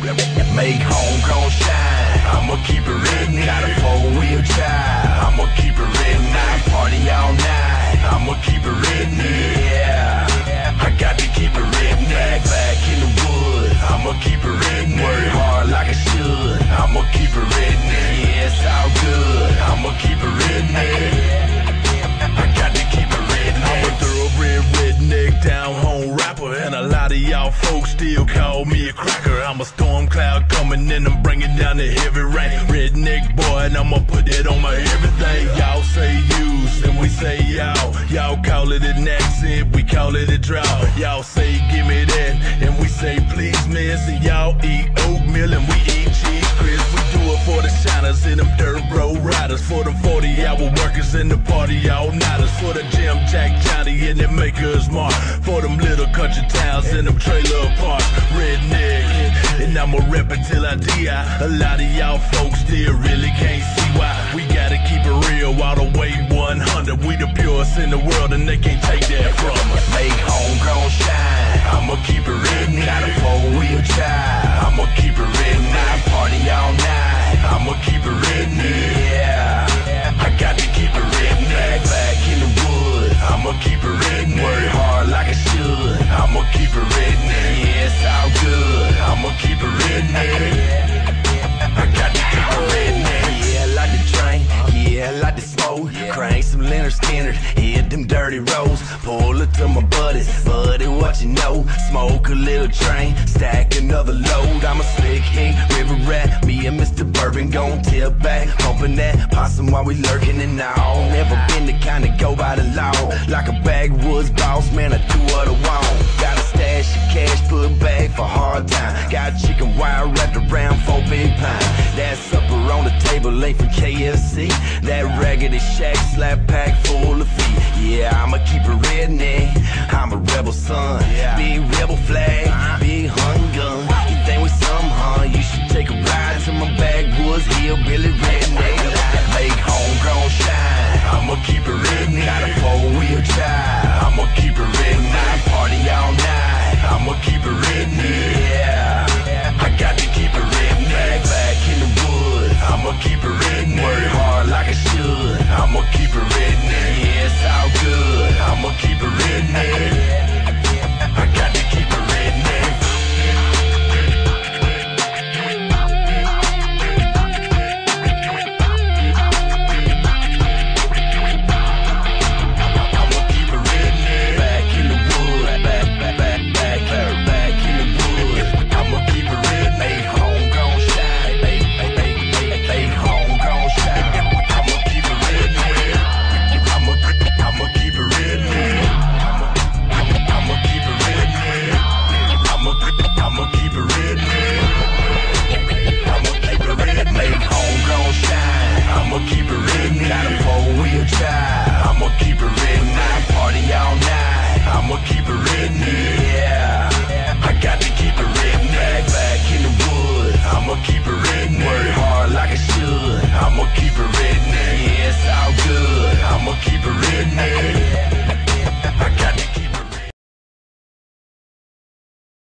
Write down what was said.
Make homegrown shine. I'ma keep it written. Got a four wheel drive. I'ma keep it Y'all folks still call me a cracker. I'm a storm cloud coming in, I'm bringing down the heavy rain. Redneck boy, and I'ma put it on my everything. Y'all say use, and we say y'all. Y'all call it an accent, we call it a drought. Y'all say give me that, and we say please miss. And y'all eat oatmeal, and we eat cheese crisps. We do it for the shiners in them dirt roads riders. For them 40 hour workers in the party all nighters. For the Jim Jack Johnny and them Maker's Mark. For them little country towns and them trailer parks. Redneck. And I'ma rep it till I die. A lot of y'all folks still really can't see why. We gotta keep it real all the way 100. We the purest in the world and they can't take that from us. Make homegrown Skinner. Hit them dirty roads. Pull it to my buddies. Buddy, what you know? Smoke a little train. Stack another load. I'm a slick hink, river rat. Me and Mr. Bourbon gon' tip back. Pumping that possum while we lurking and all. Never been the kind to go by the law. Like a backwoods boss, man, I do what I want. Ain't. That raggedy shack slap pack full of feet. Yeah, I'ma keep it redneck. I'm a rebel son. Big rebel flag, uh-huh. big